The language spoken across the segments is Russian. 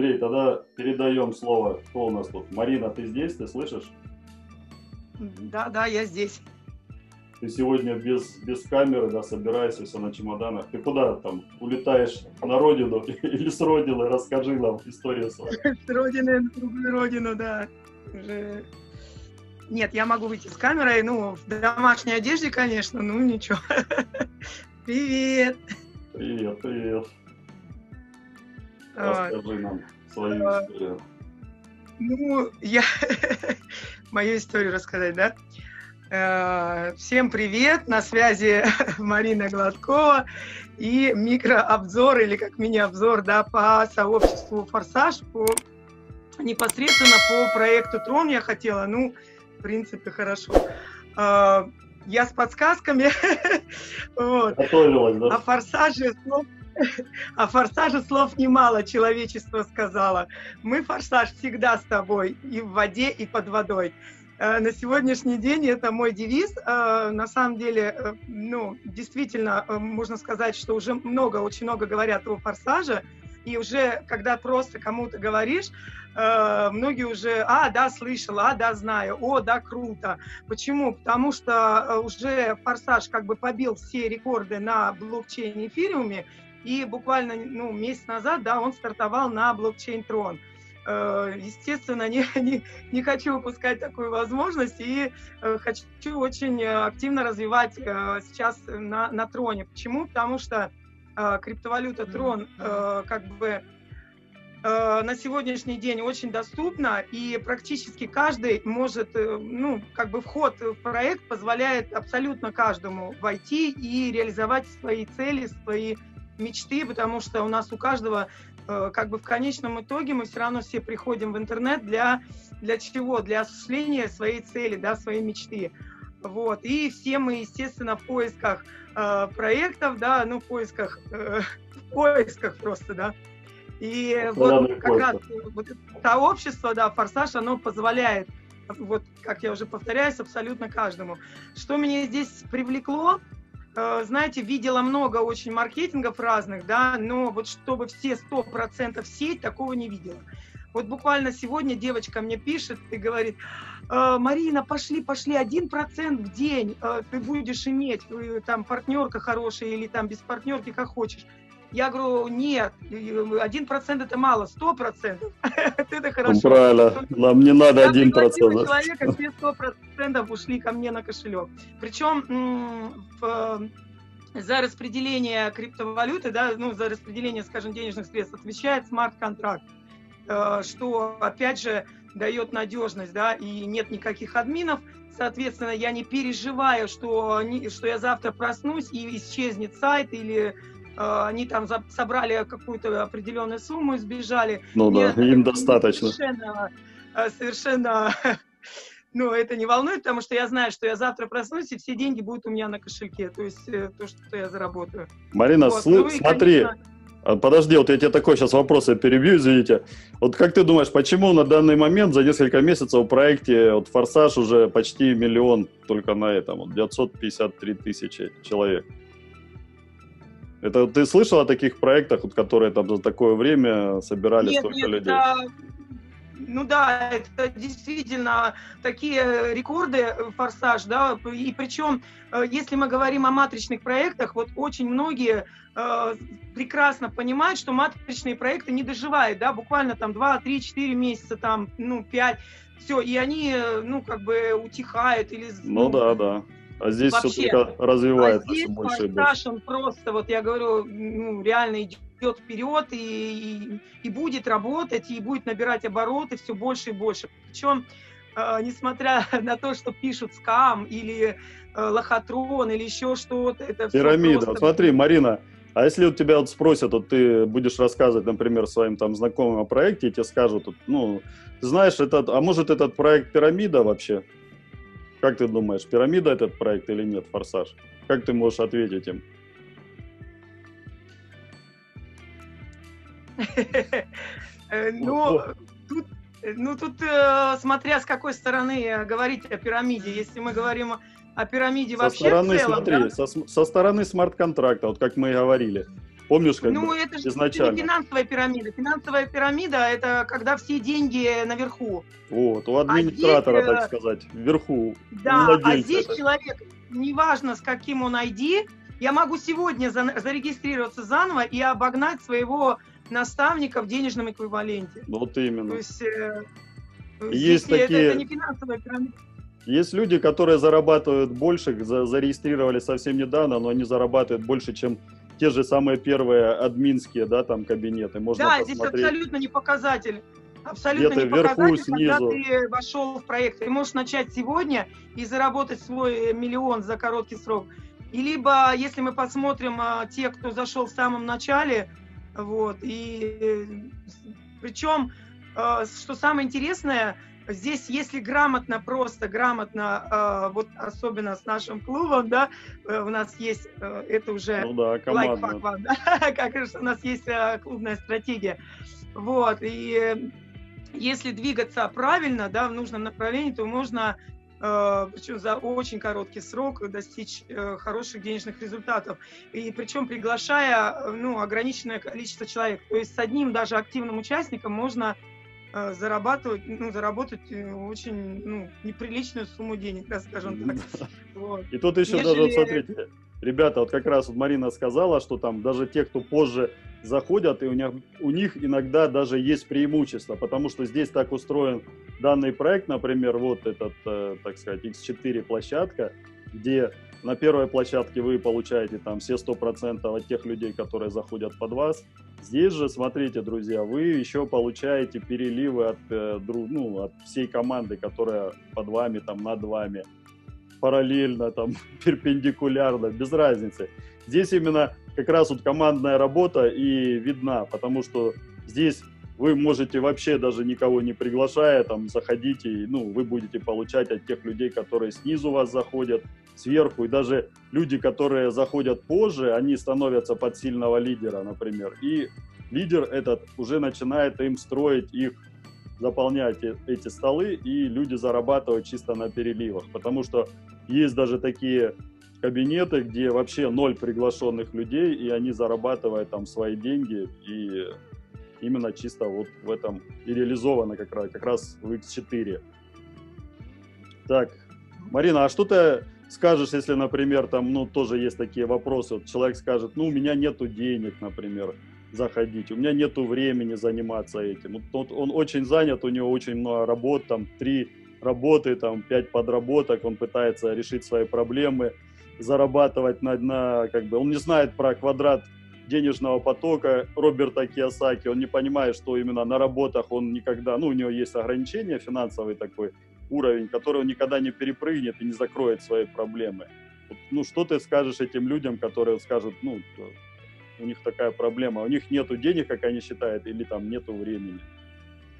Андрей, тогда передаем слово. Кто у нас тут? Марина, ты здесь? Ты слышишь? Да, да, я здесь. Ты сегодня без, без камеры, да, собираешься все на чемоданах. Ты куда там? Улетаешь на родину или с родины? Расскажи нам историю свою. С родины на другую родину, да. Уже... Нет, я могу выйти с камерой, ну, в домашней одежде, конечно, ну, ничего. Привет! Привет, привет. Расскажи нам свою а, историю. Ну, я... Мою историю рассказать, да? Э, всем привет! На связи Марина Гладкова и микрообзор, или как мини-обзор, да, по сообществу «Форсаж», по, непосредственно по проекту «Трон» я хотела, ну, в принципе, хорошо. Э, я с подсказками. вот. Готовилась, да? О «Форсаже» слов о форсаже слов немало человечество сказала. Мы форсаж всегда с тобой и в воде, и под водой. Э, на сегодняшний день это мой девиз. Э, на самом деле, э, ну, действительно, можно сказать, что уже много, очень много говорят о форсаже, и уже, когда просто кому-то говоришь, многие уже, а, да, слышал, а, да, знаю, о, да, круто. Почему? Потому что уже «Форсаж» как бы побил все рекорды на блокчейне эфириуме, и буквально ну, месяц назад, да, он стартовал на блокчейн Трон. Э, естественно, не, не, не хочу упускать такую возможность и э, хочу очень активно развивать э, сейчас на, на троне. Почему? Потому что криптовалюта трон как бы на сегодняшний день очень доступна, и практически каждый может, ну, как бы вход в проект позволяет абсолютно каждому войти и реализовать свои цели, свои мечты, потому что у нас у каждого Э, как бы в конечном итоге мы все равно все приходим в интернет для, для чего? Для осуществления своей цели, да, своей мечты. Вот. И все мы, естественно, в поисках э, проектов, да, ну, в поисках, э, в поисках просто, да. И вот как раз вот сообщество, да, форсаж, оно позволяет, вот, как я уже повторяюсь, абсолютно каждому. Что меня здесь привлекло, знаете, видела много очень маркетингов разных, да, но вот чтобы все сто процентов сеть, такого не видела. Вот буквально сегодня девочка мне пишет и говорит, «Э, Марина, пошли, пошли, один процент в день э, ты будешь иметь, там партнерка хорошая или там без партнерки, как хочешь. Я говорю, нет, один процент это мало, сто процентов. это хорошо. Ну, правильно, нам не надо один процент. человека все сто процентов ушли ко мне на кошелек. Причем за распределение криптовалюты, да, ну, за распределение, скажем, денежных средств отвечает смарт-контракт, э, что, опять же, дает надежность, да, и нет никаких админов, соответственно, я не переживаю, что, что я завтра проснусь и исчезнет сайт или Э, они там собрали какую-то определенную сумму и сбежали. Ну да, им достаточно. Совершенно, э, совершенно ну, это не волнует, потому что я знаю, что я завтра проснусь, и все деньги будут у меня на кошельке, то есть э, то, что я заработаю. Марина, вот. ну, смотри, конечно... А, подожди, вот я тебе такой сейчас вопрос я перебью, извините. Вот как ты думаешь, почему на данный момент за несколько месяцев в проекте вот «Форсаж» уже почти миллион только на этом, вот 953 тысячи человек? Это ты слышал о таких проектах, вот, которые там за такое время собирали нет, столько нет, людей? Да, ну да, это действительно такие рекорды э, форсаж, да, и причем, э, если мы говорим о матричных проектах, вот очень многие э, прекрасно понимают, что матричные проекты не доживают, да, буквально там 2, 3, 4 месяца, там, ну, 5, все, и они, э, ну, как бы утихают или... Ну, ну да, да а здесь Вообще, все только развивается а здесь все больше и больше. он просто, вот я говорю, ну, реально идет вперед и, и, и будет работать, и будет набирать обороты все больше и больше. Причем, э, несмотря на то, что пишут скам или э, лохотрон или еще что-то, это Пирамида. Просто... Смотри, Марина, а если у тебя вот спросят, вот ты будешь рассказывать, например, своим там знакомым о проекте, и тебе скажут, ну, знаешь, этот, а может этот проект пирамида вообще? Как ты думаешь, пирамида этот проект или нет, «Форсаж»? Как ты можешь ответить им? Э, ну, тут, ну, тут э, смотря с какой стороны говорить о пирамиде. Если мы говорим о пирамиде со вообще стороны, в целом, смотри, да? со, со стороны смарт-контракта, вот как мы и говорили. Помнишь, как Ну, это же изначально? не финансовая пирамида. Финансовая пирамида – это когда все деньги наверху. Вот, у администратора, а здесь, так сказать, вверху. Да, а здесь это. человек, неважно с каким он ID, я могу сегодня зарегистрироваться заново и обогнать своего наставника в денежном эквиваленте. Вот именно. То есть, э, есть такие... это, это не финансовая пирамида. Есть люди, которые зарабатывают больше, зарегистрировали совсем недавно, но они зарабатывают больше, чем те же самые первые админские, да, там кабинеты. Можно да, посмотреть. здесь абсолютно не показатель. Абсолютно не вверху, показатель, снизу. когда ты вошел в проект. Ты можешь начать сегодня и заработать свой миллион за короткий срок. И либо, если мы посмотрим а, те, кто зашел в самом начале, вот, и э, причем, а, что самое интересное, здесь, если грамотно, просто грамотно, э, вот особенно с нашим клубом, да, э, у нас есть, э, это уже ну да, командно. Like да, как у нас есть э, клубная стратегия, вот, и если двигаться правильно, да, в нужном направлении, то можно э, причем за очень короткий срок достичь э, хороших денежных результатов. И причем приглашая ну, ограниченное количество человек. То есть с одним даже активным участником можно зарабатывать, ну, заработать э, очень ну, неприличную сумму денег, да, скажем так. Вот. И тут еще даже, вот смотрите, ребята, вот как раз вот Марина сказала, что там даже те, кто позже заходят, и у них, у них иногда даже есть преимущество, потому что здесь так устроен данный проект, например, вот этот, э, так сказать, X4 площадка, где на первой площадке вы получаете там все 100% от тех людей, которые заходят под вас. Здесь же, смотрите, друзья, вы еще получаете переливы от, э, ну, от всей команды, которая под вами, там, над вами, параллельно, там, перпендикулярно, без разницы. Здесь именно как раз вот командная работа и видна, потому что здесь вы можете вообще даже никого не приглашая, там, заходите, ну, вы будете получать от тех людей, которые снизу вас заходят, сверху, и даже люди, которые заходят позже, они становятся под сильного лидера, например, и лидер этот уже начинает им строить их, заполнять эти столы, и люди зарабатывают чисто на переливах, потому что есть даже такие кабинеты, где вообще ноль приглашенных людей, и они зарабатывают там свои деньги, и именно чисто вот в этом и реализовано как раз, как раз в X4. Так, Марина, а что ты скажешь, если, например, там, ну, тоже есть такие вопросы, вот человек скажет, ну, у меня нету денег, например, заходить, у меня нету времени заниматься этим. Вот, он очень занят, у него очень много работ, там, три работы, там, пять подработок, он пытается решить свои проблемы, зарабатывать на, на как бы, он не знает про квадрат денежного потока Роберта Киосаки, он не понимает, что именно на работах он никогда, ну, у него есть ограничения финансовый такой уровень, который он никогда не перепрыгнет и не закроет свои проблемы. Ну, что ты скажешь этим людям, которые скажут, ну, у них такая проблема, у них нету денег, как они считают, или там нету времени?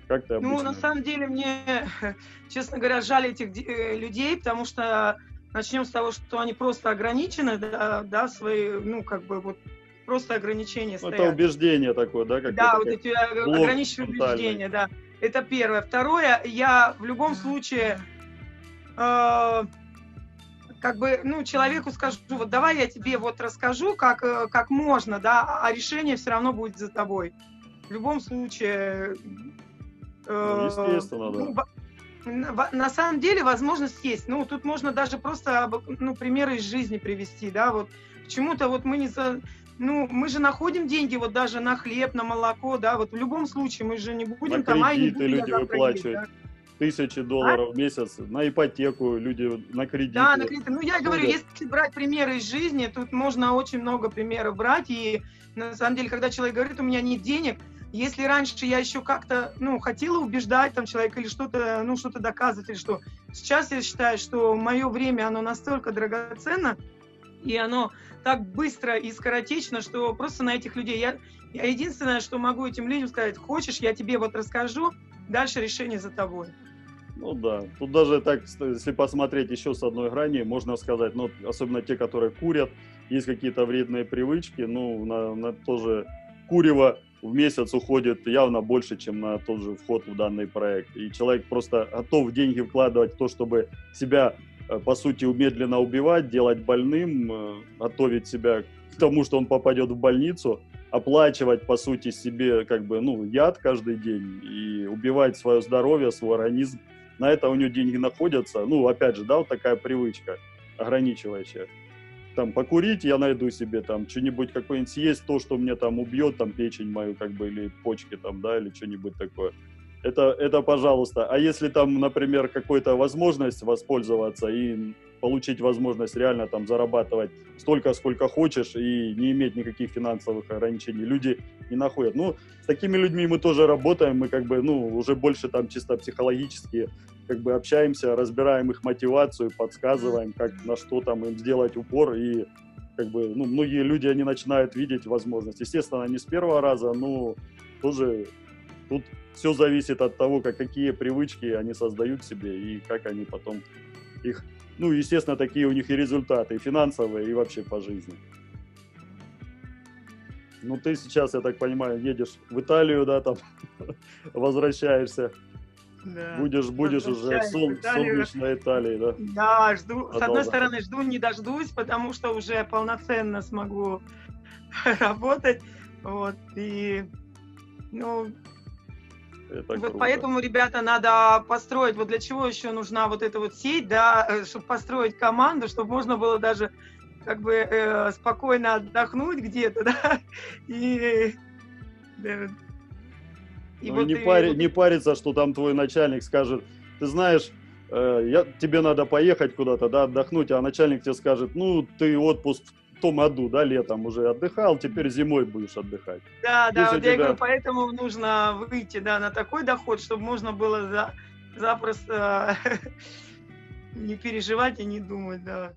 Как ты обычно? Ну, на самом деле, мне, честно говоря, жаль этих э, людей, потому что начнем с того, что они просто ограничены, да, да свои, ну, как бы вот просто ограничения ну, стоят. Это убеждение такое, да? Как да, вот эти э, ограниченные убеждения, да. Это первое. Второе, я в любом случае э, как бы, ну, человеку скажу, вот давай я тебе вот расскажу, как, э, как можно, да, а решение все равно будет за тобой. В любом случае... Э, ну, естественно, да. На самом деле возможность есть. Ну, тут можно даже просто ну, примеры из жизни привести, да, вот почему-то вот мы не за, ну, мы же находим деньги вот даже на хлеб, на молоко, да, вот в любом случае мы же не будем на там, кредиты люди выплачивают. Да? Тысячи долларов а? в месяц на ипотеку люди, на кредиты. Да, на кредиты. Ну, я говорю, если брать примеры из жизни, тут можно очень много примеров брать, и на самом деле, когда человек говорит, у меня нет денег, если раньше я еще как-то, ну, хотела убеждать там человека или что-то, ну, что-то доказывать или что, сейчас я считаю, что мое время, оно настолько драгоценно, и оно так быстро и скоротечно, что просто на этих людей я, я единственное, что могу этим людям сказать, хочешь, я тебе вот расскажу, дальше решение за тобой. Ну да, тут даже так, если посмотреть еще с одной грани, можно сказать, ну, особенно те, которые курят, есть какие-то вредные привычки, ну, на, на тоже курево в месяц уходит явно больше, чем на тот же вход в данный проект. И человек просто готов деньги вкладывать в то, чтобы себя Э, по сути, медленно убивать, делать больным, э, готовить себя к тому, что он попадет в больницу, оплачивать, по сути, себе как бы, ну, яд каждый день и убивать свое здоровье, свой организм. На это у него деньги находятся. Ну, опять же, да, вот такая привычка ограничивающая. Там покурить я найду себе, там что-нибудь какое-нибудь съесть, то, что мне там убьет, там печень мою, как бы, или почки там, да, или что-нибудь такое. Это, это пожалуйста. А если там, например, какой-то возможность воспользоваться и получить возможность реально там зарабатывать столько, сколько хочешь и не иметь никаких финансовых ограничений. Люди не находят. Ну, с такими людьми мы тоже работаем, мы как бы, ну, уже больше там чисто психологически как бы общаемся, разбираем их мотивацию, подсказываем, как на что там им сделать упор и как бы, ну, многие люди, они начинают видеть возможность. Естественно, не с первого раза, но тоже тут все зависит от того, как, какие привычки они создают себе и как они потом их ну, естественно, такие у них и результаты, и финансовые, и вообще по жизни. Ну, ты сейчас, я так понимаю, едешь в Италию, да, там, возвращаешься. Да. Будешь, будешь уже сол, солнечной Италии, да? Да, жду. С одной стороны, жду, не дождусь, потому что уже полноценно смогу работать. Вот, и, ну, это вот поэтому, ребята, надо построить, вот для чего еще нужна вот эта вот сеть, да, э, чтобы построить команду, чтобы можно было даже как бы э, спокойно отдохнуть где-то, да, и... Да, и ну, вот не, и, пари, не париться, что там твой начальник скажет, ты знаешь, э, я, тебе надо поехать куда-то, да, отдохнуть, а начальник тебе скажет, ну, ты отпуск том году, да, летом уже отдыхал, теперь зимой будешь отдыхать. Да, да, вот тебя... я говорю, поэтому нужно выйти, да, на такой доход, чтобы можно было за, запросто не переживать и не думать, да.